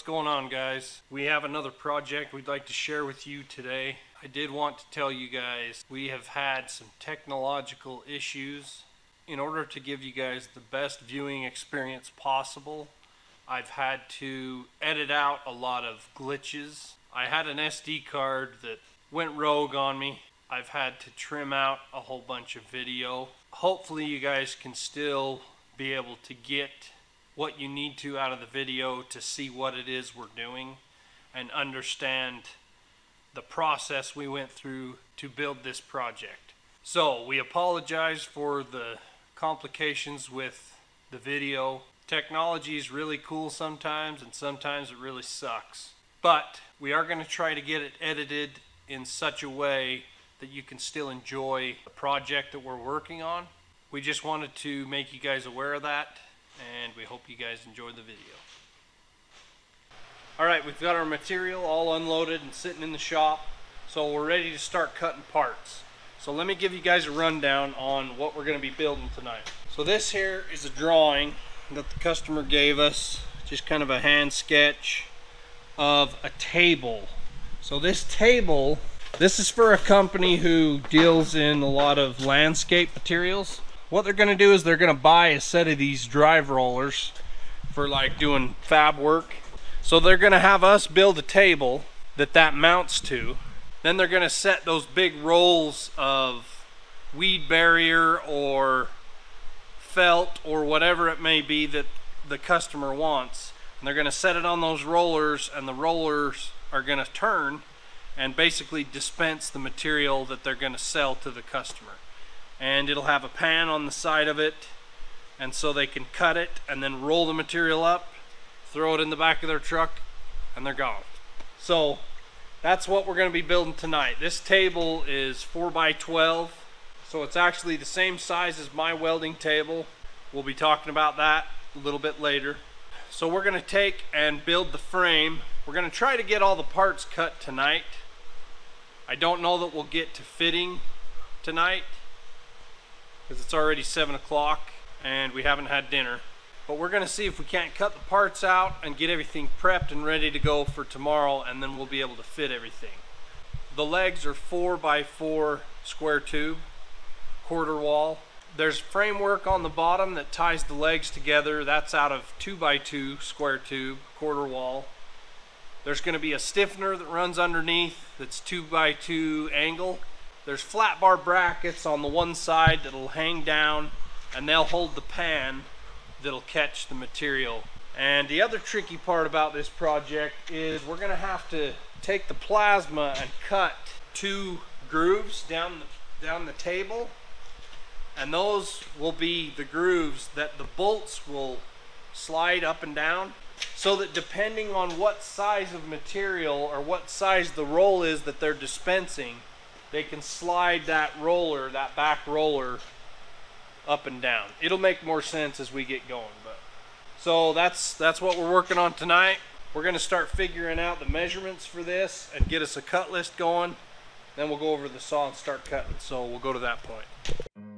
What's going on guys? We have another project we'd like to share with you today. I did want to tell you guys we have had some technological issues. In order to give you guys the best viewing experience possible, I've had to edit out a lot of glitches. I had an SD card that went rogue on me. I've had to trim out a whole bunch of video. Hopefully you guys can still be able to get what you need to out of the video to see what it is we're doing and understand the process we went through to build this project. So we apologize for the complications with the video. Technology is really cool sometimes and sometimes it really sucks. But we are going to try to get it edited in such a way that you can still enjoy the project that we're working on. We just wanted to make you guys aware of that and we hope you guys enjoy the video. Alright, we've got our material all unloaded and sitting in the shop, so we're ready to start cutting parts. So let me give you guys a rundown on what we're going to be building tonight. So this here is a drawing that the customer gave us, just kind of a hand sketch of a table. So this table, this is for a company who deals in a lot of landscape materials what they're to do is they're to buy a set of these drive rollers for like doing fab work. So they're to have us build a table that that mounts to. Then they're to set those big rolls of weed barrier or felt or whatever it may be that the customer wants. And they're to set it on those rollers and the rollers are to turn and basically dispense the material that they're going to sell to the customer and it'll have a pan on the side of it and so they can cut it and then roll the material up throw it in the back of their truck and they're gone. So that's what we're going to be building tonight. This table is 4 by 12 so it's actually the same size as my welding table. We'll be talking about that a little bit later. So we're going to take and build the frame. We're going to try to get all the parts cut tonight. I don't know that we'll get to fitting tonight because it's already 7 o'clock and we haven't had dinner. But we're going to see if we can't cut the parts out and get everything prepped and ready to go for tomorrow and then we'll be able to fit everything. The legs are 4 by 4 square tube, quarter wall. There's framework on the bottom that ties the legs together. That's out of 2 by 2 square tube, quarter wall. There's going to be a stiffener that runs underneath that's 2 by 2 angle there's flat bar brackets on the one side that'll hang down and they'll hold the pan that'll catch the material. And the other tricky part about this project is we're gonna have to take the plasma and cut two grooves down the, down the table and those will be the grooves that the bolts will slide up and down so that depending on what size of material or what size the roll is that they're dispensing they can slide that roller, that back roller, up and down. It'll make more sense as we get going. But So that's, that's what we're working on tonight. We're going to start figuring out the measurements for this and get us a cut list going. Then we'll go over the saw and start cutting. So we'll go to that point.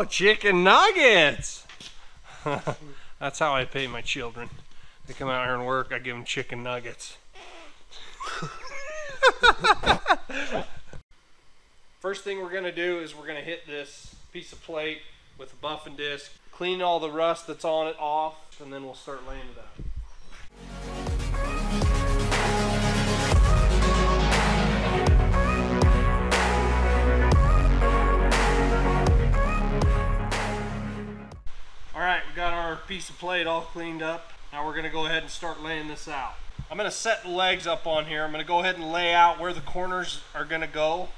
Oh, chicken nuggets! That's how I pay my children. They come out here and work, I give them chicken nuggets. First thing we're gonna do is we're gonna hit this piece of plate with a buffing disc, clean all the rust that's on it off, and then we'll start laying it out. All right, we got our piece of plate all cleaned up. Now we're gonna go ahead and start laying this out. I'm gonna set the legs up on here. I'm gonna go ahead and lay out where the corners are gonna go.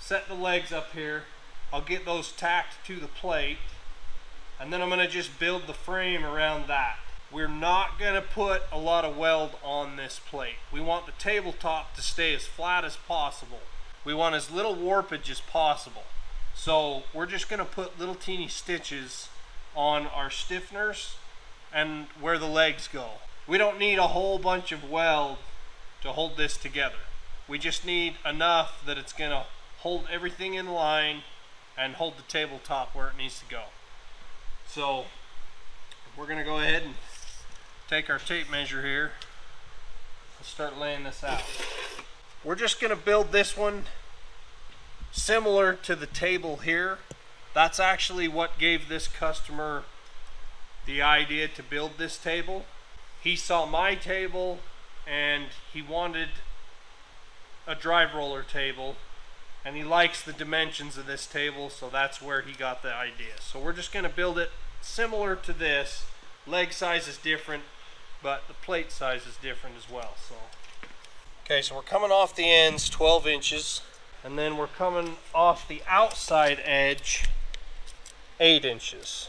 Set the legs up here. I'll get those tacked to the plate. And then I'm gonna just build the frame around that. We're not gonna put a lot of weld on this plate. We want the tabletop to stay as flat as possible. We want as little warpage as possible. So we're just gonna put little teeny stitches on our stiffeners and where the legs go. We don't need a whole bunch of weld to hold this together. We just need enough that it's gonna hold everything in line and hold the tabletop where it needs to go. So we're gonna go ahead and take our tape measure here and start laying this out. We're just gonna build this one similar to the table here. That's actually what gave this customer the idea to build this table. He saw my table and he wanted a drive roller table and he likes the dimensions of this table so that's where he got the idea. So we're just going to build it similar to this. Leg size is different but the plate size is different as well. So Okay, so we're coming off the ends 12 inches and then we're coming off the outside edge 8 inches.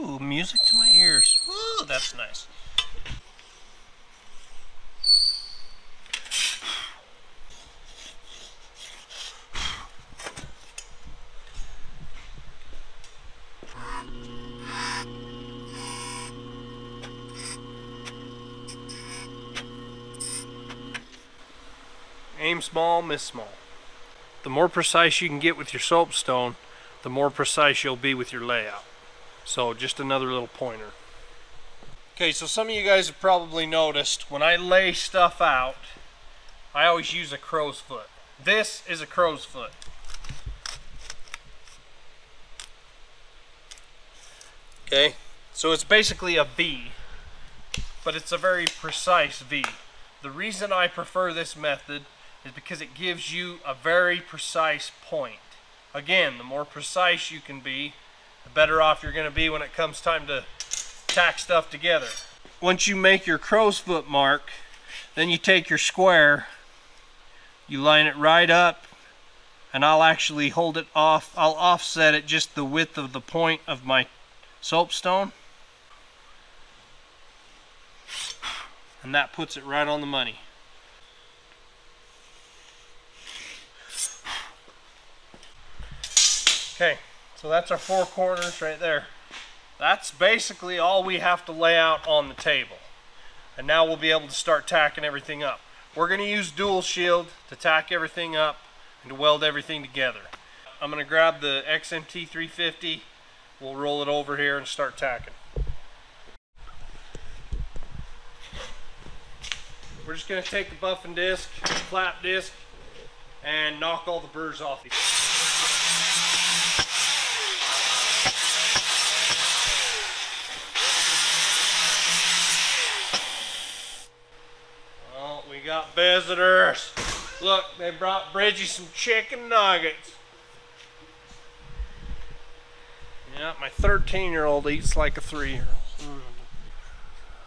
Ooh, music to my ears. Ooh, that's nice. Aim small, miss small. The more precise you can get with your soapstone, the more precise you'll be with your layout. So just another little pointer. Okay, so some of you guys have probably noticed when I lay stuff out, I always use a crow's foot. This is a crow's foot. Okay, so it's basically a V, but it's a very precise V. The reason I prefer this method is because it gives you a very precise point. Again, the more precise you can be, the better off you're going to be when it comes time to tack stuff together. Once you make your crow's foot mark, then you take your square, you line it right up, and I'll actually hold it off. I'll offset it just the width of the point of my soapstone. And that puts it right on the money. Okay, so that's our four corners right there. That's basically all we have to lay out on the table. And now we'll be able to start tacking everything up. We're going to use dual shield to tack everything up and to weld everything together. I'm going to grab the XMT 350. We'll roll it over here and start tacking. We're just going to take the buffing disc, flap disc, and knock all the burrs off. Oh, we got visitors. Look, they brought Bridgie some chicken nuggets. Yeah, my 13 year old eats like a three year old.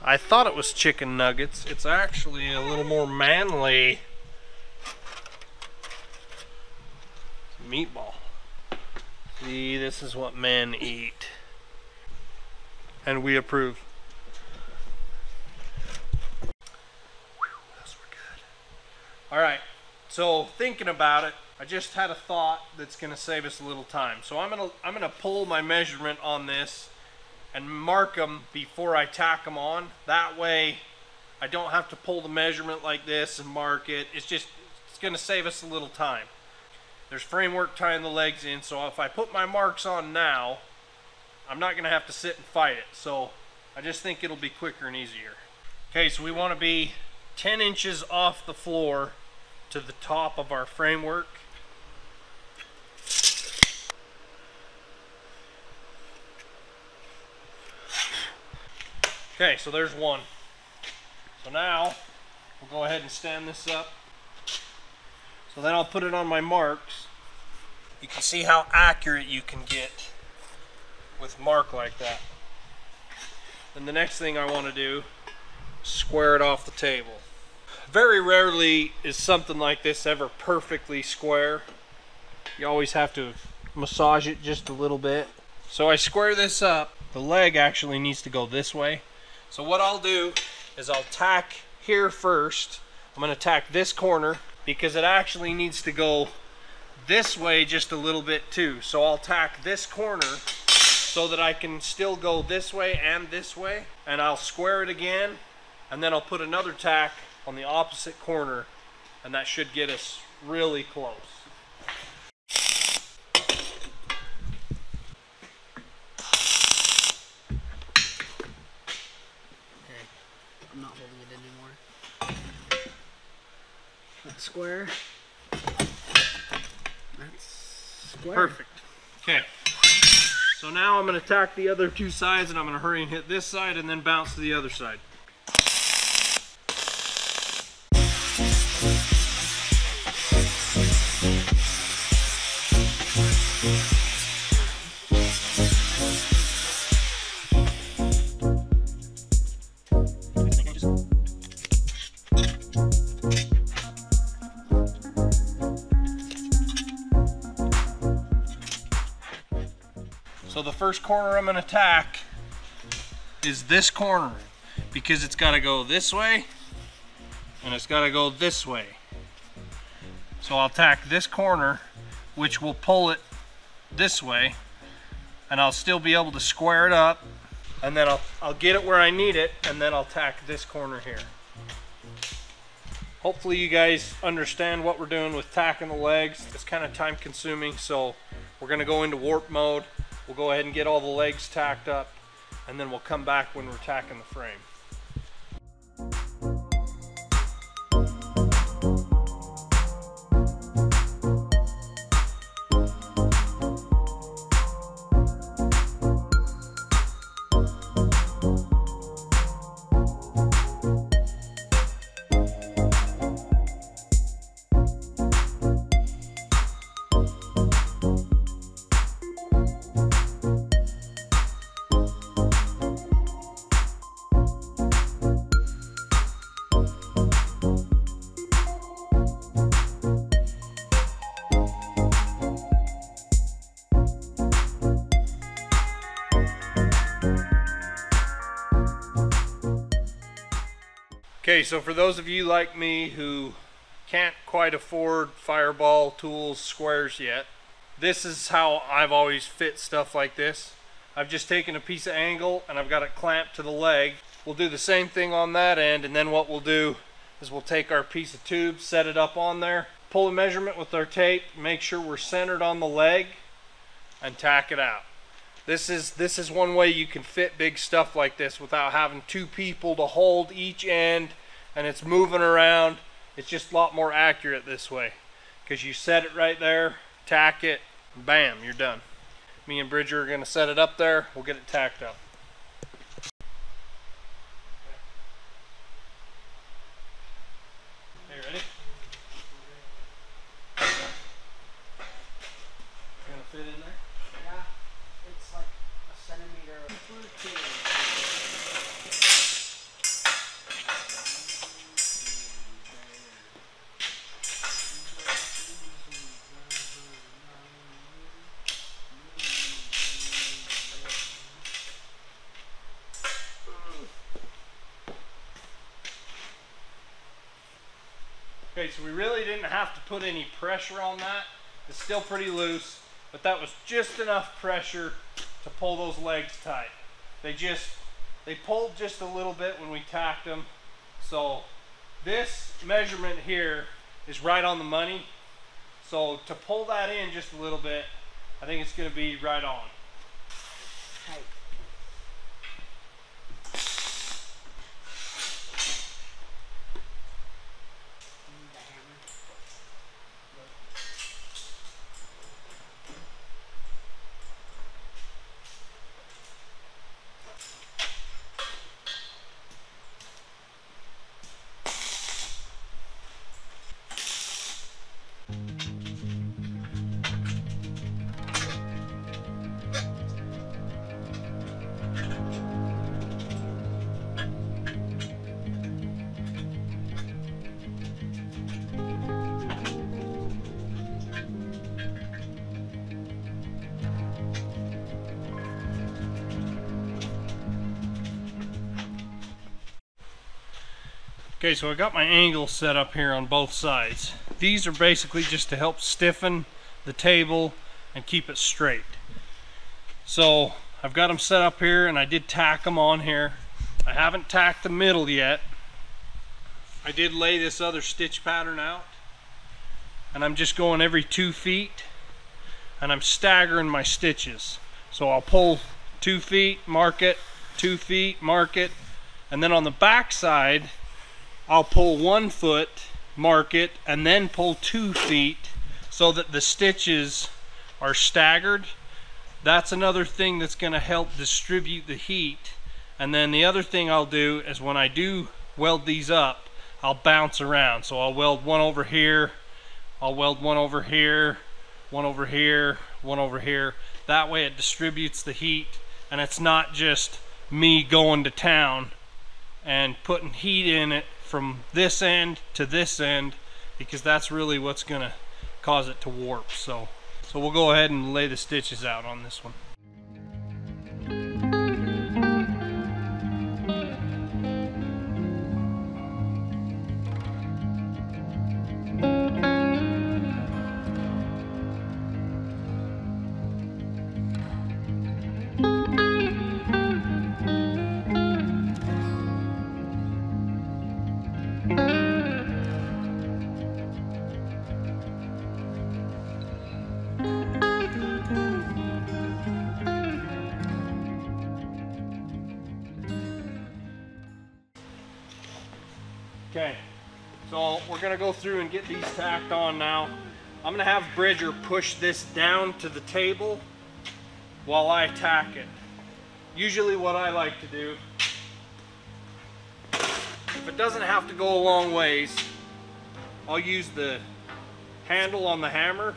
I I thought it was chicken nuggets. It's actually a little more manly meatball. See, this is what men eat. And we approve. Whew, those were good. All right, so thinking about it, I just had a thought that's gonna save us a little time. So I'm gonna I'm gonna pull my measurement on this and mark them before I tack them on. That way I don't have to pull the measurement like this and mark it. It's just, it's gonna save us a little time. There's framework tying the legs in, so if I put my marks on now, I'm not gonna have to sit and fight it. So I just think it'll be quicker and easier. Okay, so we wanna be 10 inches off the floor to the top of our framework. Okay, so there's one. So now, we'll go ahead and stand this up. So then I'll put it on my marks. You can see how accurate you can get with mark like that. And the next thing I want to do, square it off the table. Very rarely is something like this ever perfectly square. You always have to massage it just a little bit. So I square this up. The leg actually needs to go this way. So what I'll do is I'll tack here first. I'm going to tack this corner because it actually needs to go this way just a little bit too. So I'll tack this corner so that I can still go this way and this way. And I'll square it again and then I'll put another tack on the opposite corner and that should get us really close. Okay. I'm not holding it anymore. That's square. That's square. Perfect. Okay. So now I'm going to tack the other two sides and I'm going to hurry and hit this side and then bounce to the other side. So the first corner I'm gonna tack is this corner because it's gotta go this way and it's gotta go this way. So I'll tack this corner which will pull it this way and I'll still be able to square it up and then I'll, I'll get it where I need it and then I'll tack this corner here. Hopefully you guys understand what we're doing with tacking the legs. It's kind of time consuming so we're gonna go into warp mode We'll go ahead and get all the legs tacked up and then we'll come back when we're tacking the frame. Okay, so for those of you like me who can't quite afford Fireball Tools squares yet, this is how I've always fit stuff like this. I've just taken a piece of angle and I've got it clamped to the leg. We'll do the same thing on that end and then what we'll do is we'll take our piece of tube, set it up on there, pull a measurement with our tape, make sure we're centered on the leg and tack it out. This is this is one way you can fit big stuff like this without having two people to hold each end and it's moving around. It's just a lot more accurate this way because you set it right there, tack it, bam, you're done. Me and Bridger are going to set it up there. We'll get it tacked up. Okay, ready? Gonna fit in there? Yeah, it's like a centimeter. So we really didn't have to put any pressure on that. It's still pretty loose, but that was just enough pressure to pull those legs tight. They just, they pulled just a little bit when we tacked them. So this measurement here is right on the money. So to pull that in just a little bit, I think it's gonna be right on. Okay, so I got my angle set up here on both sides. These are basically just to help stiffen the table and keep it straight. So I've got them set up here and I did tack them on here. I haven't tacked the middle yet. I did lay this other stitch pattern out and I'm just going every two feet and I'm staggering my stitches. So I'll pull two feet, mark it, two feet, mark it, and then on the back side, I'll pull one foot, mark it, and then pull two feet so that the stitches are staggered. That's another thing that's going to help distribute the heat. And then the other thing I'll do is when I do weld these up, I'll bounce around. So I'll weld one over here, I'll weld one over here, one over here, one over here. That way it distributes the heat and it's not just me going to town and putting heat in it from this end to this end because that's really what's gonna cause it to warp. So so we'll go ahead and lay the stitches out on this one gonna go through and get these tacked on now. I'm gonna have Bridger push this down to the table while I tack it. Usually what I like to do, if it doesn't have to go a long ways, I'll use the handle on the hammer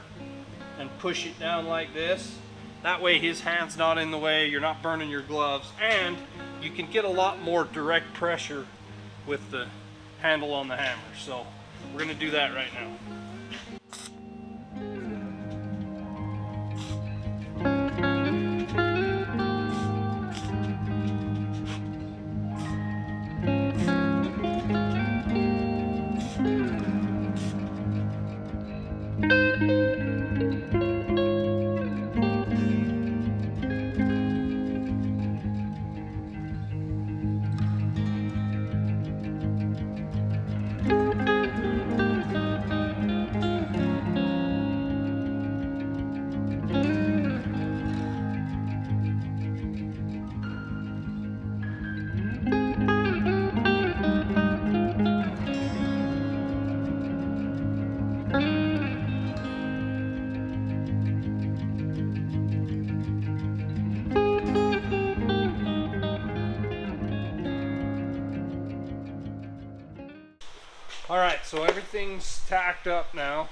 and push it down like this. That way his hand's not in the way, you're not burning your gloves, and you can get a lot more direct pressure with the handle on the hammer. So we're gonna do that right now. So everything's tacked up now.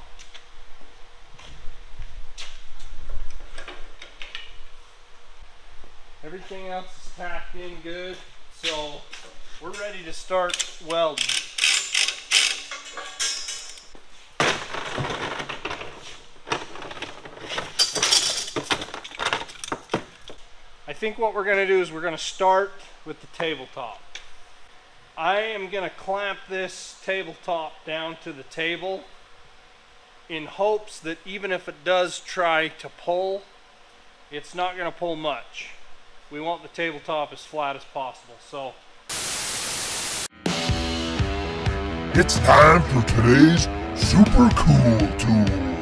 Everything else is tacked in good. So we're ready to start welding. I think what we're gonna do is we're gonna start with the tabletop. I am going to clamp this tabletop down to the table in hopes that even if it does try to pull, it's not going to pull much. We want the tabletop as flat as possible. So It's time for today's super cool tool.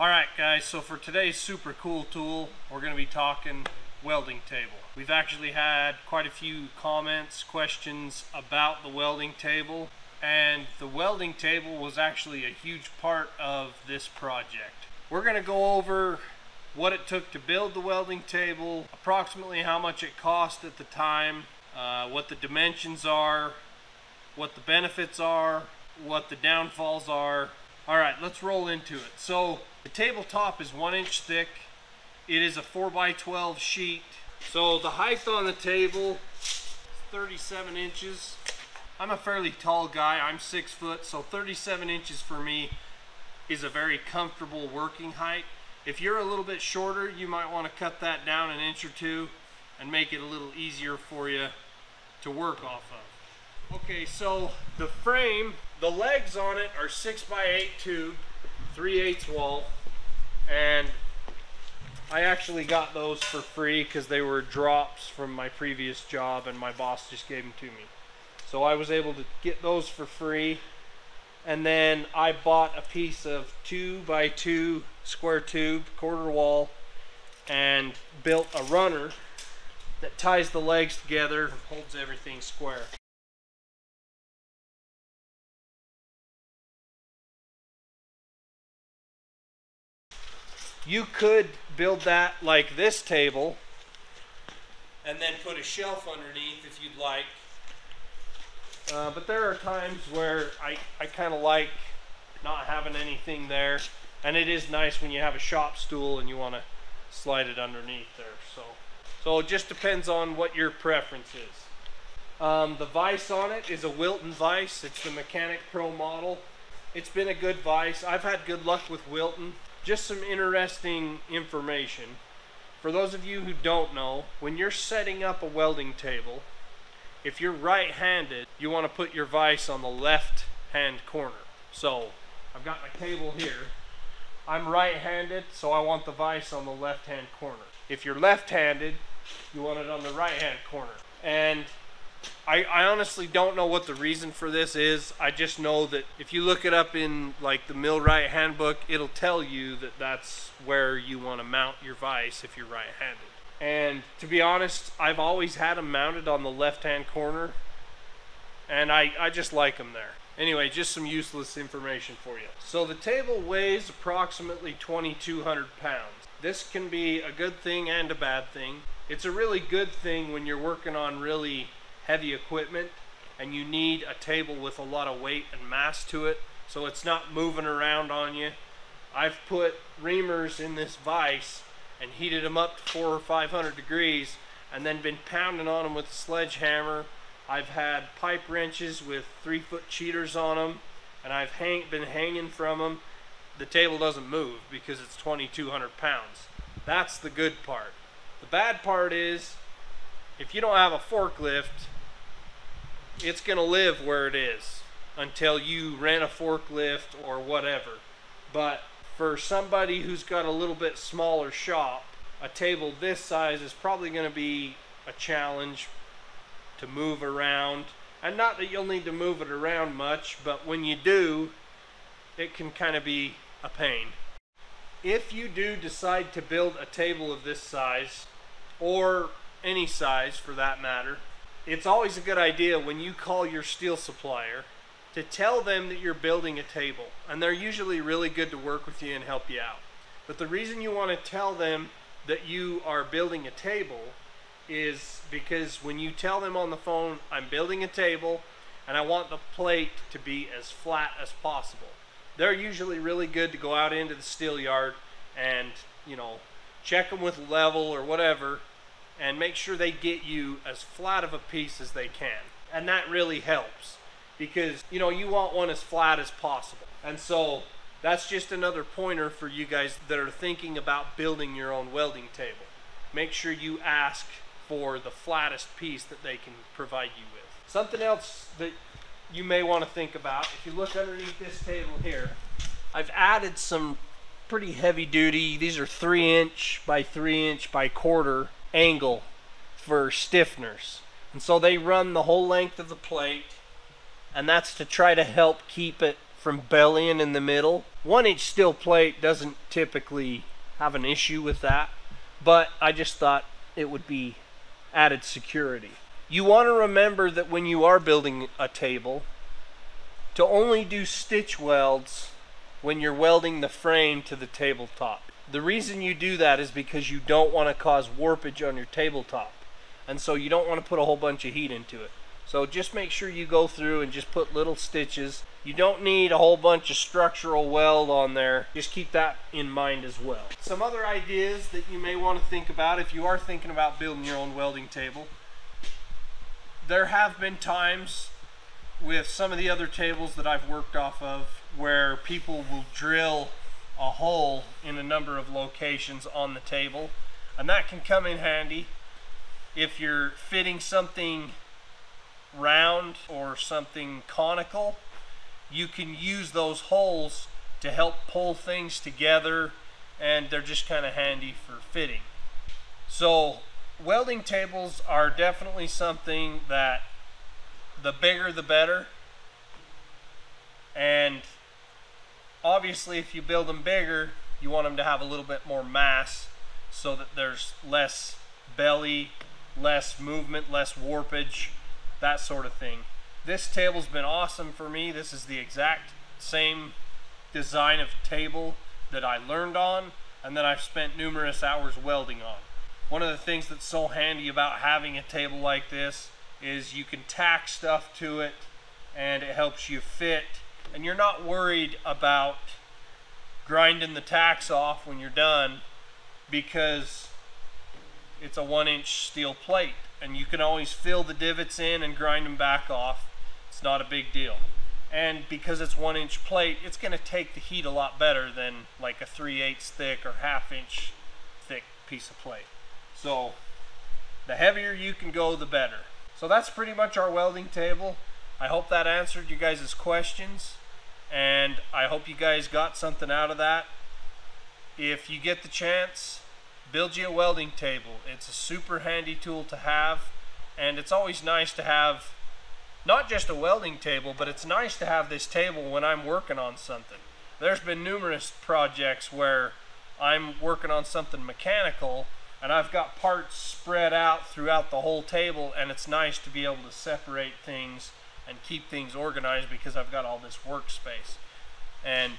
Alright guys, so for today's super cool tool, we're going to be talking welding table. We've actually had quite a few comments, questions about the welding table, and the welding table was actually a huge part of this project. We're going to go over what it took to build the welding table, approximately how much it cost at the time, uh, what the dimensions are, what the benefits are, what the downfalls are. All right, let's roll into it. So the tabletop is one inch thick. It is a 4 by 12 sheet. So the height on the table is 37 inches. I'm a fairly tall guy. I'm six foot, so 37 inches for me is a very comfortable working height. If you're a little bit shorter, you might want to cut that down an inch or two and make it a little easier for you to work off of. Okay, so the frame, the legs on it are 6 by 8 tube, 3 8 wall, and I actually got those for free because they were drops from my previous job and my boss just gave them to me. So I was able to get those for free. And then I bought a piece of 2 by 2 square tube, quarter wall, and built a runner that ties the legs together and holds everything square. You could build that like this table and then put a shelf underneath if you'd like. Uh, but there are times where I, I kind of like not having anything there. And it is nice when you have a shop stool and you want to slide it underneath there. So, so it just depends on what your preference is. Um, the vise on it is a Wilton vise. It's the Mechanic Pro model. It's been a good vise. I've had good luck with Wilton. Just some interesting information. For those of you who don't know, when you're setting up a welding table, if you're right-handed, you want to put your vise on the left-hand corner. So, I've got my table here. I'm right-handed, so I want the vise on the left-hand corner. If you're left-handed, you want it on the right-hand corner. And I, I honestly don't know what the reason for this is. I just know that if you look it up in like the Millwright handbook, it'll tell you that that's where you want to mount your vise if you're right-handed. And to be honest, I've always had them mounted on the left-hand corner, and I, I just like them there. Anyway, just some useless information for you. So the table weighs approximately 2,200 pounds. This can be a good thing and a bad thing. It's a really good thing when you're working on really heavy equipment and you need a table with a lot of weight and mass to it so it's not moving around on you. I've put reamers in this vise and heated them up to four or 500 degrees and then been pounding on them with a sledgehammer. I've had pipe wrenches with three foot cheaters on them and I've hang, been hanging from them. The table doesn't move because it's 2,200 pounds. That's the good part. The bad part is if you don't have a forklift, it's going to live where it is until you rent a forklift or whatever. But for somebody who's got a little bit smaller shop, a table this size is probably going to be a challenge to move around. And not that you'll need to move it around much, but when you do, it can kind of be a pain. If you do decide to build a table of this size, or any size for that matter, it's always a good idea when you call your steel supplier to tell them that you're building a table. And they're usually really good to work with you and help you out. But the reason you want to tell them that you are building a table is because when you tell them on the phone, I'm building a table and I want the plate to be as flat as possible. They're usually really good to go out into the steel yard and, you know, check them with level or whatever and make sure they get you as flat of a piece as they can. And that really helps because, you know, you want one as flat as possible. And so that's just another pointer for you guys that are thinking about building your own welding table. make sure you ask for the flattest piece that they can provide you with. Something else that you may want to think about, if you look underneath this table here, I've added some pretty heavy duty, these are three inch by three inch by quarter angle for stiffeners. And so they run the whole length of the plate and that's to try to help keep it from bellying in the middle. One inch steel plate doesn't typically have an issue with that, but I just thought it would be added security. You want to remember that when you are building a table, to only do stitch welds when you're welding the frame to the tabletop. The reason you do that is because you don't want to cause warpage on your tabletop. And so you don't want to put a whole bunch of heat into it. So just make sure you go through and just put little stitches. You don't need a whole bunch of structural weld on there. Just keep that in mind as well. Some other ideas that you may want to think about if you are thinking about building your own welding table. There have been times with some of the other tables that I've worked off of where people will drill a hole in a number of locations on the table and that can come in handy if you're fitting something round or something conical, you can use those holes to help pull things together and they're just kind of handy for fitting. So welding tables are definitely something that the bigger the better. And obviously if you build them bigger, you want them to have a little bit more mass so that there's less belly, less movement, less warpage that sort of thing. This table's been awesome for me. This is the exact same design of table that I learned on and that I've spent numerous hours welding on. One of the things that's so handy about having a table like this is you can tack stuff to it and it helps you fit and you're not worried about grinding the tacks off when you're done because it's a one inch steel plate and you can always fill the divots in and grind them back off. It's not a big deal. And because it's one inch plate, it's going to take the heat a lot better than like a 3 8 thick or half inch thick piece of plate. So the heavier you can go, the better. So that's pretty much our welding table. I hope that answered you guys' questions and I hope you guys got something out of that. If you get the chance, build you a welding table. It's a super handy tool to have and it's always nice to have not just a welding table but it's nice to have this table when I'm working on something. There's been numerous projects where I'm working on something mechanical and I've got parts spread out throughout the whole table and it's nice to be able to separate things and keep things organized because I've got all this workspace. And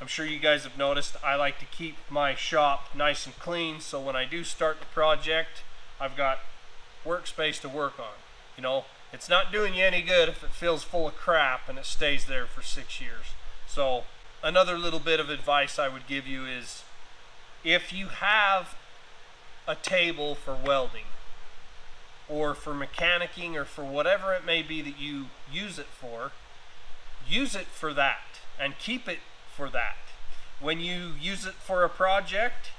I'm sure you guys have noticed I like to keep my shop nice and clean so when I do start the project I've got workspace to work on. You know, it's not doing you any good if it feels full of crap and it stays there for six years. So another little bit of advice I would give you is if you have a table for welding or for mechanicking or for whatever it may be that you use it for, use it for that and keep it for that. When you use it for a project,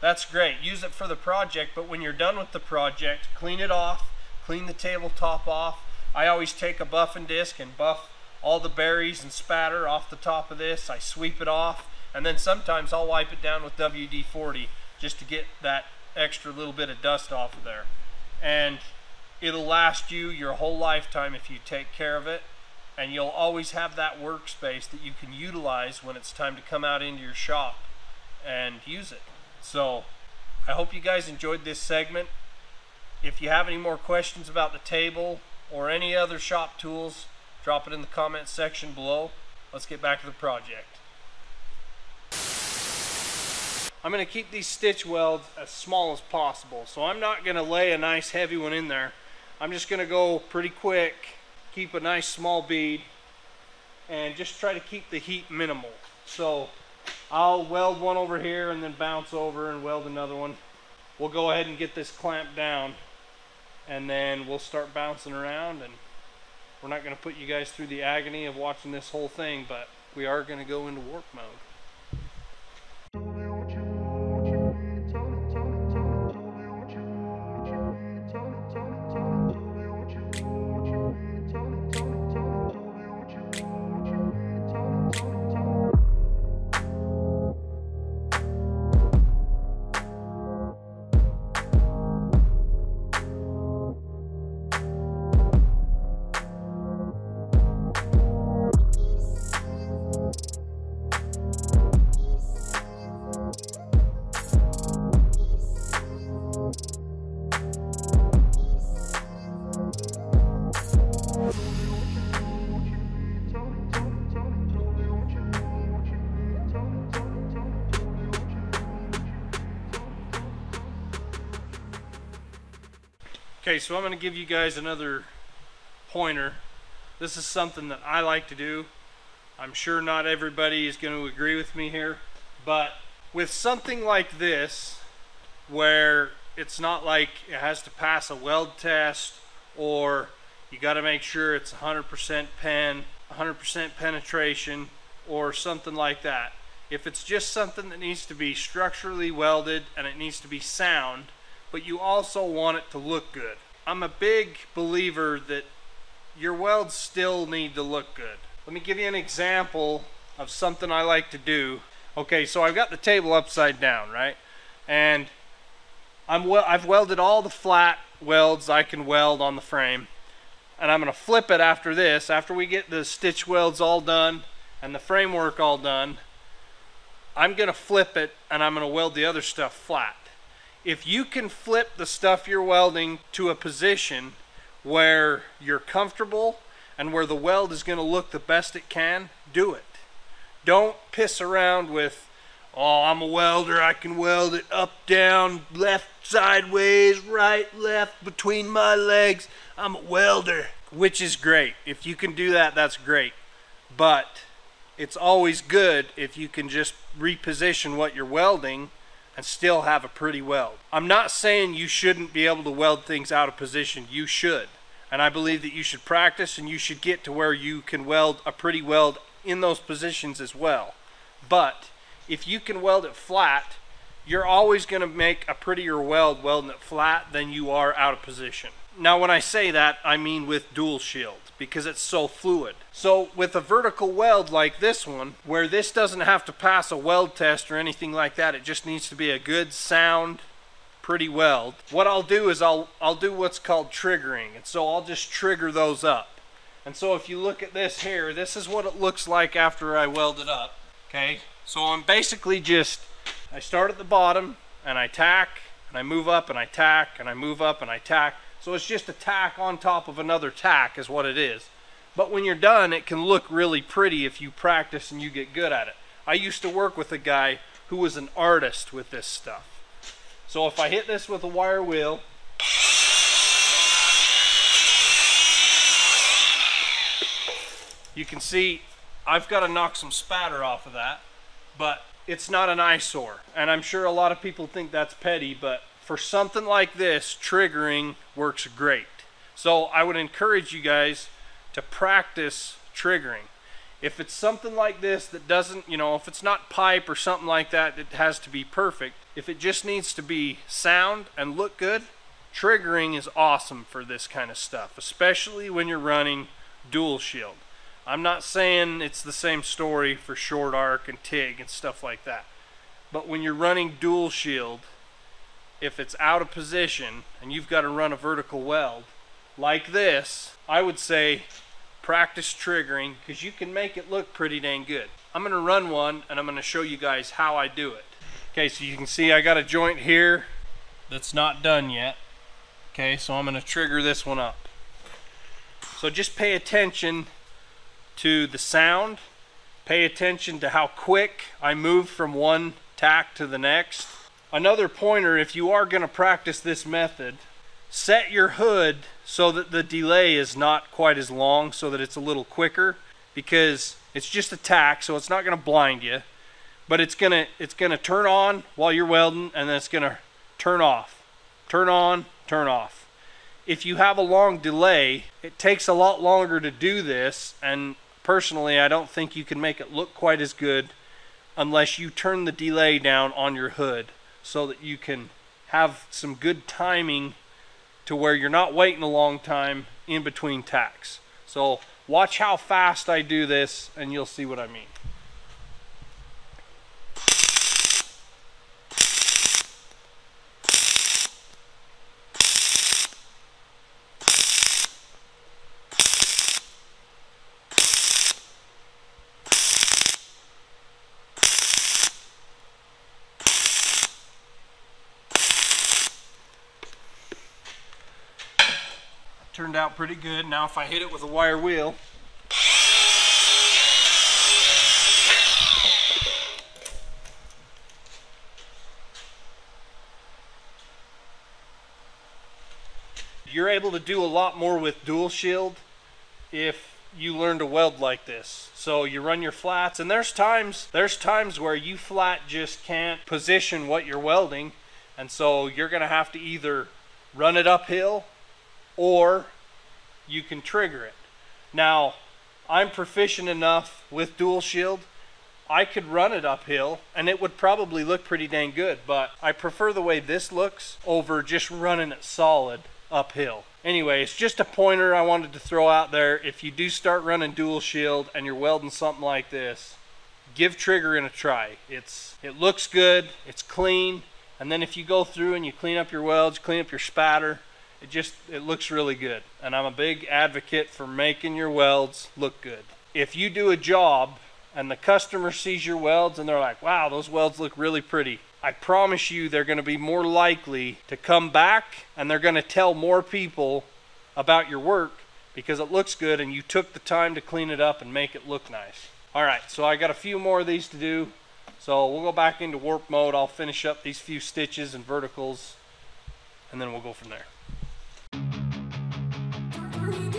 that's great. Use it for the project, but when you're done with the project, clean it off, clean the tabletop off. I always take a buffing disc and buff all the berries and spatter off the top of this. I sweep it off, and then sometimes I'll wipe it down with WD-40 just to get that extra little bit of dust off of there. And it'll last you your whole lifetime if you take care of it and you'll always have that workspace that you can utilize when it's time to come out into your shop and use it. So I hope you guys enjoyed this segment. If you have any more questions about the table or any other shop tools, drop it in the comment section below. Let's get back to the project. I'm going to keep these stitch welds as small as possible. So I'm not going to lay a nice heavy one in there. I'm just going to go pretty quick keep a nice small bead and just try to keep the heat minimal. So I'll weld one over here and then bounce over and weld another one. We'll go ahead and get this clamped down and then we'll start bouncing around and we're not going to put you guys through the agony of watching this whole thing, but we are going to go into warp mode. So I'm going to give you guys another pointer. This is something that I like to do. I'm sure not everybody is going to agree with me here, but with something like this, where it's not like it has to pass a weld test or you got to make sure it's 100% pen, 100% penetration, or something like that. If it's just something that needs to be structurally welded and it needs to be sound, but you also want it to look good. I'm a big believer that your welds still need to look good. Let me give you an example of something I like to do. Okay, so I've got the table upside down, right? And I'm well, I've welded all the flat welds I can weld on the frame. And I'm going to flip it after this, after we get the stitch welds all done and the framework all done. I'm going to flip it and I'm going to weld the other stuff flat. If you can flip the stuff you're welding to a position where you're comfortable and where the weld is going to look the best it can, do it. Don't piss around with, oh, I'm a welder, I can weld it up, down, left, sideways, right, left, between my legs. I'm a welder, which is great. If you can do that, that's great. But it's always good if you can just reposition what you're welding and still have a pretty weld. I'm not saying you shouldn't be able to weld things out of position. You should. And I believe that you should practice and you should get to where you can weld a pretty weld in those positions as well. But if you can weld it flat, you're always going to make a prettier weld welding it flat than you are out of position. Now when I say that, I mean with dual shield because it's so fluid. So with a vertical weld like this one, where this doesn't have to pass a weld test or anything like that, it just needs to be a good sound, pretty weld. What I'll do is I'll, I'll do what's called triggering. And so I'll just trigger those up. And so if you look at this here, this is what it looks like after I weld it up. Okay, so I'm basically just, I start at the bottom and I tack and I move up and I tack and I move up and I tack so it's just a tack on top of another tack is what it is. But when you're done, it can look really pretty if you practice and you get good at it. I used to work with a guy who was an artist with this stuff. So if I hit this with a wire wheel, you can see I've got to knock some spatter off of that, but it's not an eyesore. And I'm sure a lot of people think that's petty, but for something like this, triggering works great. So I would encourage you guys to practice triggering. If it's something like this that doesn't, you know, if it's not pipe or something like that, it has to be perfect. If it just needs to be sound and look good, triggering is awesome for this kind of stuff, especially when you're running dual shield. I'm not saying it's the same story for short arc and TIG and stuff like that. But when you're running dual shield, if it's out of position and you've got to run a vertical weld like this, I would say practice triggering because you can make it look pretty dang good. I'm going to run one and I'm going to show you guys how I do it. Okay, so you can see I got a joint here that's not done yet. Okay, so I'm going to trigger this one up. So just pay attention to the sound. Pay attention to how quick I move from one tack to the next. Another pointer, if you are going to practice this method, set your hood so that the delay is not quite as long, so that it's a little quicker, because it's just a tack, so it's not going to blind you, but it's going to it's going to turn on while you're welding, and then it's going to turn off. Turn on, turn off. If you have a long delay, it takes a lot longer to do this, and personally, I don't think you can make it look quite as good unless you turn the delay down on your hood so that you can have some good timing to where you're not waiting a long time in between tacks. So watch how fast I do this and you'll see what I mean. Out pretty good. Now if I hit it with a wire wheel, you're able to do a lot more with dual shield if you learn to weld like this. So you run your flats and there's times there's times where you flat just can't position what you're welding and so you're going to have to either run it uphill or you can trigger it. Now, I'm proficient enough with dual shield I could run it uphill and it would probably look pretty dang good, but I prefer the way this looks over just running it solid uphill. Anyway, it's just a pointer I wanted to throw out there. If you do start running dual shield and you're welding something like this, give triggering a try. It's It looks good, it's clean, and then if you go through and you clean up your welds, clean up your spatter, it just, it looks really good. And I'm a big advocate for making your welds look good. If you do a job and the customer sees your welds and they're like, wow, those welds look really pretty. I promise you they're going to be more likely to come back and they're going to tell more people about your work because it looks good and you took the time to clean it up and make it look nice. All right, so I got a few more of these to do. So we'll go back into warp mode. I'll finish up these few stitches and verticals and then we'll go from there. Alright,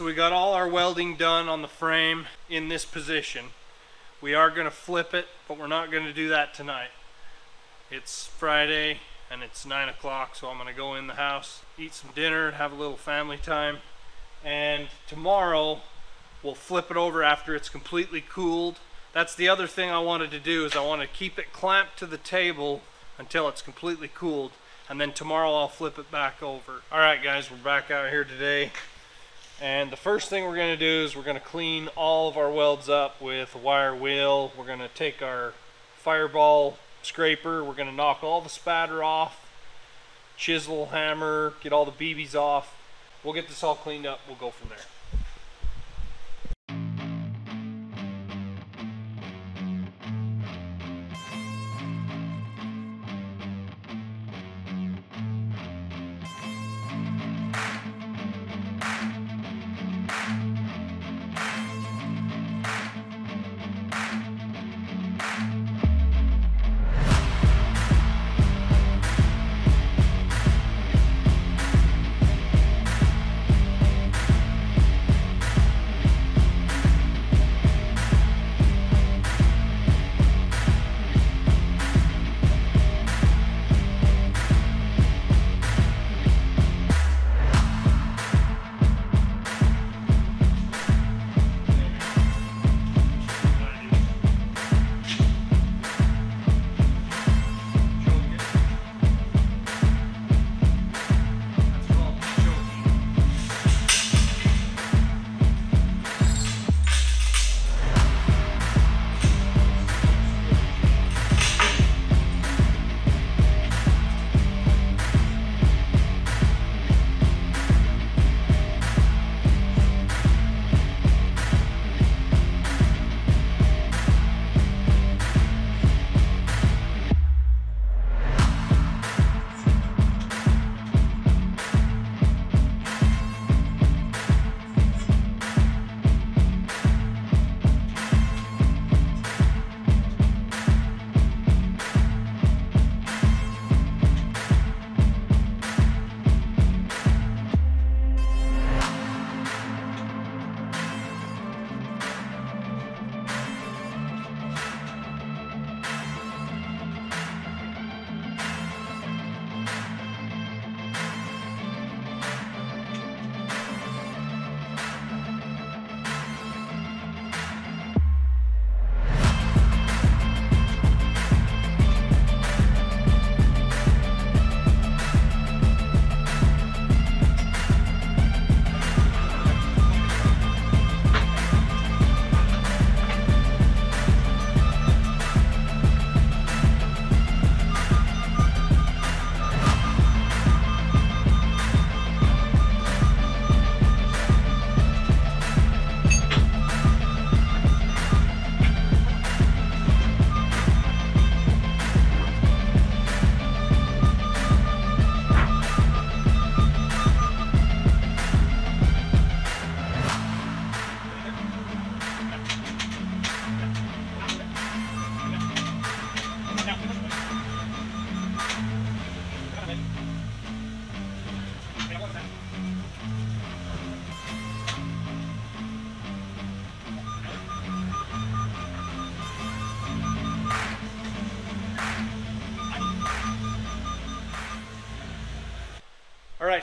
so we got all our welding done on the frame in this position. We are going to flip it, but we're not going to do that tonight. It's Friday and it's 9 o'clock, so I'm going to go in the house, eat some dinner, have a little family time, and tomorrow we'll flip it over after it's completely cooled. That's the other thing I wanted to do is I want to keep it clamped to the table until it's completely cooled, and then tomorrow I'll flip it back over. Alright guys, we're back out here today. And the first thing we're going to do is we're going to clean all of our welds up with a wire wheel. We're going to take our fireball scraper. We're going to knock all the spatter off, chisel, hammer, get all the BBs off. We'll get this all cleaned up. We'll go from there.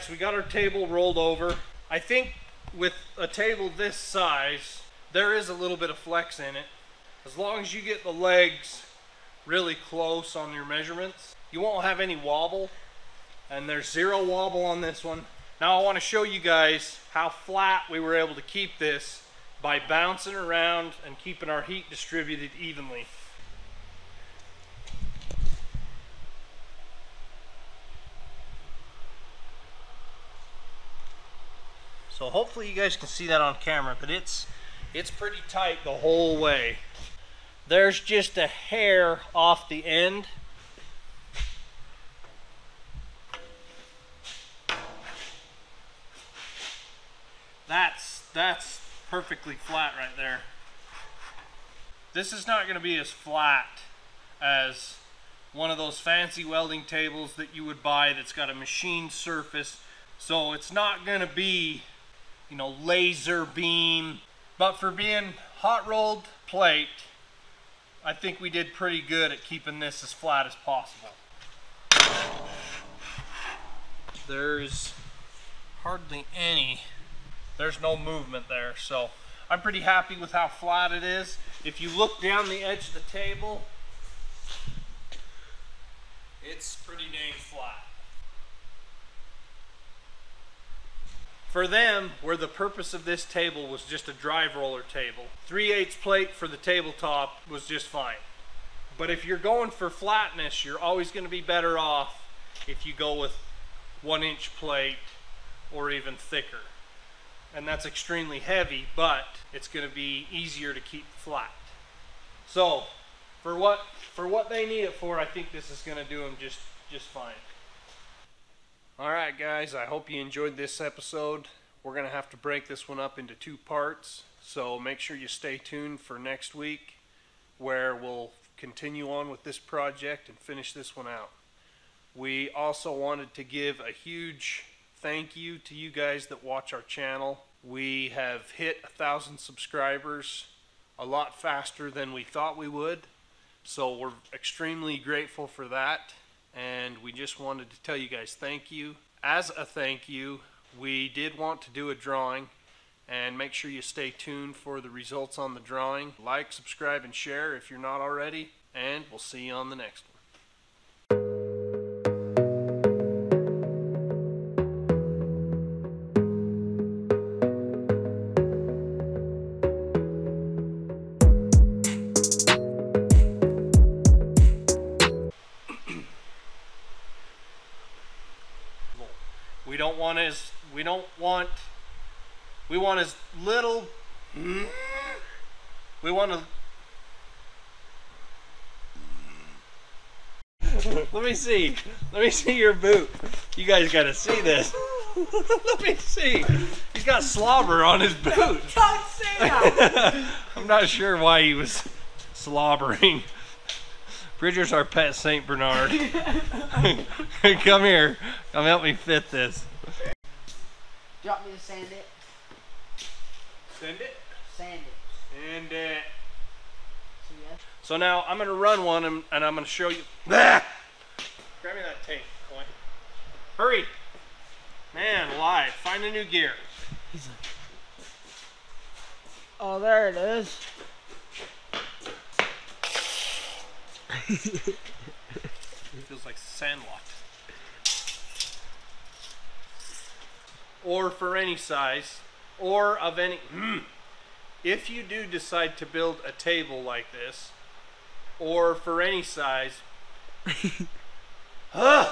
So we got our table rolled over. I think with a table this size, there is a little bit of flex in it. As long as you get the legs really close on your measurements, you won't have any wobble. And there's zero wobble on this one. Now I want to show you guys how flat we were able to keep this by bouncing around and keeping our heat distributed evenly. So hopefully you guys can see that on camera, but it's it's pretty tight the whole way. There's just a hair off the end. That's that's perfectly flat right there. This is not going to be as flat as one of those fancy welding tables that you would buy that's got a machined surface. So it's not going to be you know, laser beam. But for being hot rolled plate, I think we did pretty good at keeping this as flat as possible. There's hardly any, there's no movement there. So I'm pretty happy with how flat it is. If you look down the edge of the table, it's pretty dang flat. For them, where the purpose of this table was just a drive roller table, 3 8 plate for the tabletop was just fine. But if you're going for flatness, you're always going to be better off if you go with 1 inch plate or even thicker. And that's extremely heavy, but it's going to be easier to keep flat. So, for what for what they need it for, I think this is going to do them just just fine. All right, guys, I hope you enjoyed this episode. We're going to have to break this one up into two parts, so make sure you stay tuned for next week where we'll continue on with this project and finish this one out. We also wanted to give a huge thank you to you guys that watch our channel. We have hit a thousand subscribers a lot faster than we thought we would, so we're extremely grateful for that and we just wanted to tell you guys thank you. As a thank you, we did want to do a drawing and make sure you stay tuned for the results on the drawing. Like, subscribe, and share if you're not already, and we'll see you on the next one. Want as we don't want we want as little we want to Let me see. Let me see your boot. You guys got to see this. Let me see. He's got slobber on his boot. Don't say that. I'm not sure why he was slobbering. Bridger's our pet Saint Bernard. Come here. Come help me fit this. Do you want me to sand it? Send it. Sand it. And uh, So yes. so now I'm gonna run one and, and I'm gonna show you. Ah! Grab me that tape, boy. Hurry. Man, live. Find a new gear. He's like. Oh, there it is. it Feels like sandlocked. Or for any size, or of any. Mm. if you do decide to build a table like this, or for any size, huh,